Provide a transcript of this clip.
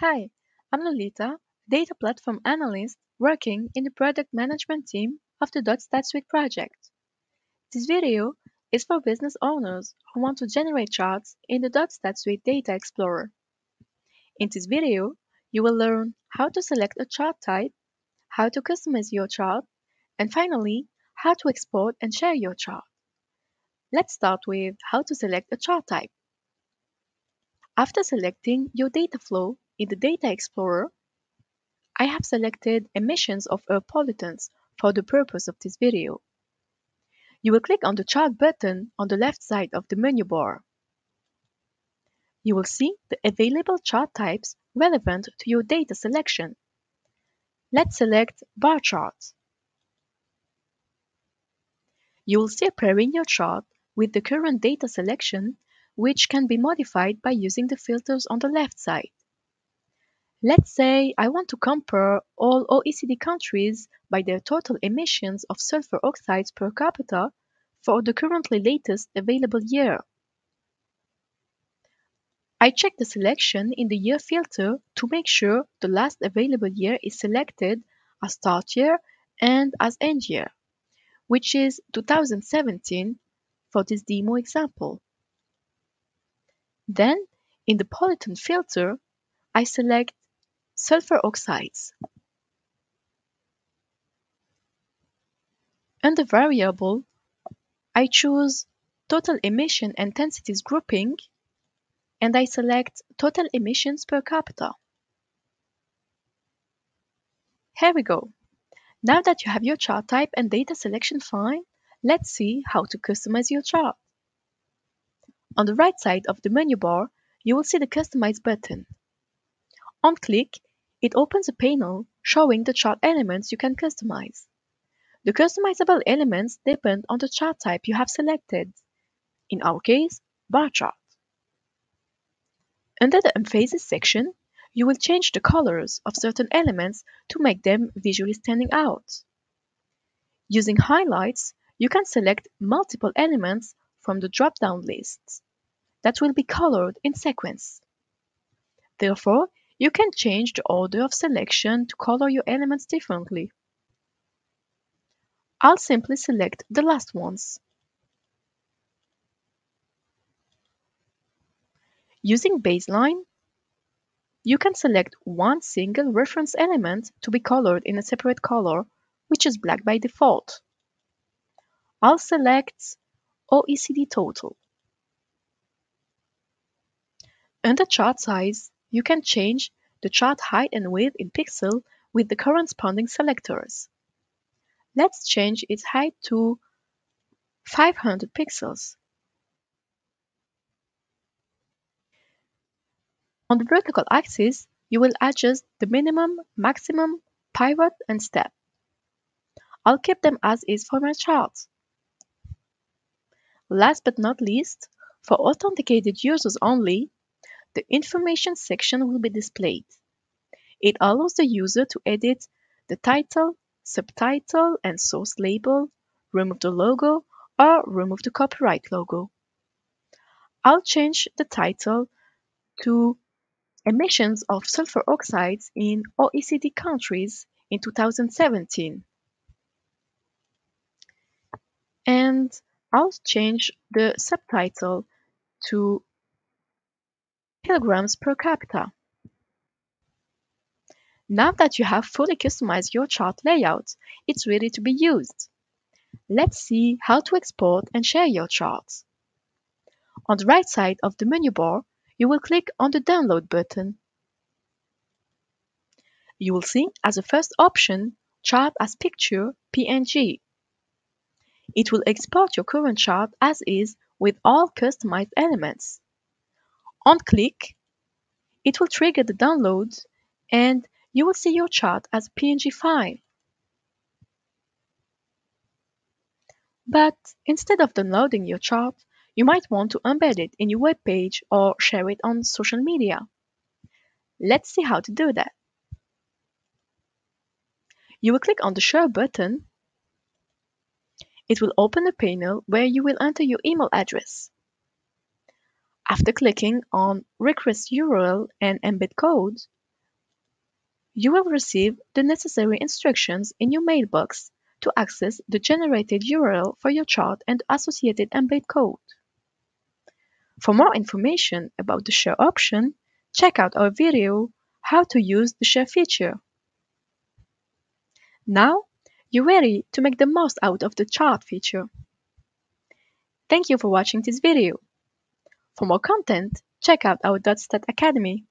Hi, I'm Lolita, data platform analyst working in the product management team of the .stat Suite project. This video is for business owners who want to generate charts in the .stat Suite Data Explorer. In this video, you will learn how to select a chart type, how to customize your chart, and finally, how to export and share your chart. Let's start with how to select a chart type. After selecting your data flow, in the Data Explorer, I have selected emissions of air pollutants for the purpose of this video. You will click on the Chart button on the left side of the menu bar. You will see the available chart types relevant to your data selection. Let's select Bar Chart. You will see a your chart with the current data selection, which can be modified by using the filters on the left side. Let's say I want to compare all OECD countries by their total emissions of sulfur oxides per capita for the currently latest available year. I check the selection in the year filter to make sure the last available year is selected as start year and as end year, which is 2017 for this demo example. Then, in the pollutant filter, I select sulfur oxides. Under variable, I choose total emission intensities grouping and I select total emissions per capita. Here we go. Now that you have your chart type and data selection fine, let's see how to customize your chart. On the right side of the menu bar, you will see the Customize button. On click, it opens a panel showing the chart elements you can customize. The customizable elements depend on the chart type you have selected, in our case, bar chart. Under the Emphasis section, you will change the colors of certain elements to make them visually standing out. Using highlights, you can select multiple elements from the drop-down lists that will be colored in sequence. Therefore, you can change the order of selection to color your elements differently. I'll simply select the last ones. Using Baseline, you can select one single reference element to be colored in a separate color, which is black by default. I'll select OECD Total. Under Chart Size, you can change the chart height and width in pixel with the corresponding selectors. Let's change its height to 500 pixels. On the vertical axis, you will adjust the minimum, maximum, pivot, and step. I'll keep them as is for my chart. Last but not least, for authenticated users only, the information section will be displayed. It allows the user to edit the title, subtitle, and source label, remove the logo, or remove the copyright logo. I'll change the title to Emissions of Sulfur Oxides in OECD Countries in 2017. And I'll change the subtitle to kilograms per capita. Now that you have fully customized your chart layout, it's ready to be used. Let's see how to export and share your charts. On the right side of the menu bar, you will click on the Download button. You will see as a first option, Chart as Picture PNG. It will export your current chart as is with all customized elements. On click, it will trigger the download and you will see your chart as a PNG file. But instead of downloading your chart, you might want to embed it in your web page or share it on social media. Let's see how to do that. You will click on the Share button. It will open a panel where you will enter your email address. After clicking on Request URL and Embed Code, You will receive the necessary instructions in your mailbox to access the generated URL for your chart and associated embed code. For more information about the share option, check out our video How to use the share feature. Now, you're ready to make the most out of the chart feature. Thank you for watching this video. For more content, check out our DotStat Academy.